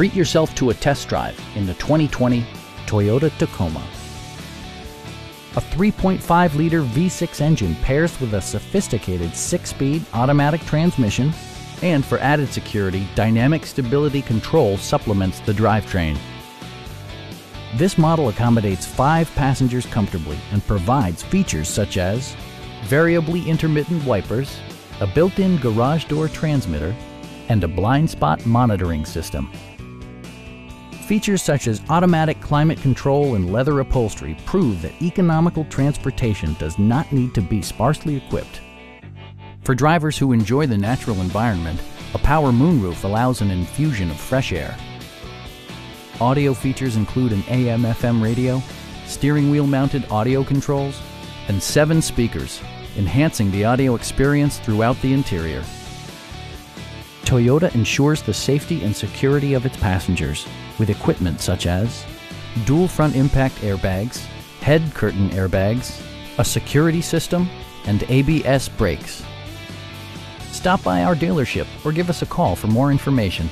Treat yourself to a test drive in the 2020 Toyota Tacoma. A 3.5 liter V6 engine pairs with a sophisticated 6 speed automatic transmission, and for added security, dynamic stability control supplements the drivetrain. This model accommodates five passengers comfortably and provides features such as variably intermittent wipers, a built-in garage door transmitter, and a blind spot monitoring system. Features such as automatic climate control and leather upholstery prove that economical transportation does not need to be sparsely equipped. For drivers who enjoy the natural environment, a power moonroof allows an infusion of fresh air. Audio features include an AM-FM radio, steering wheel mounted audio controls, and seven speakers, enhancing the audio experience throughout the interior. Toyota ensures the safety and security of its passengers with equipment such as dual front impact airbags, head curtain airbags, a security system, and ABS brakes. Stop by our dealership or give us a call for more information.